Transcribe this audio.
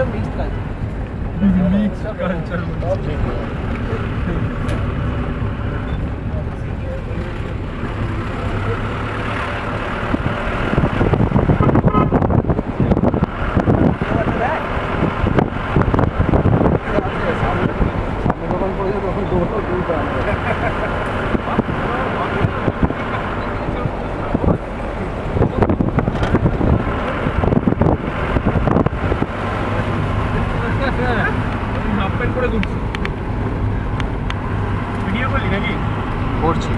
1.1까지. 1.1까지. 짧은 করে তুলছি ভিডিও করলি নাকি করছি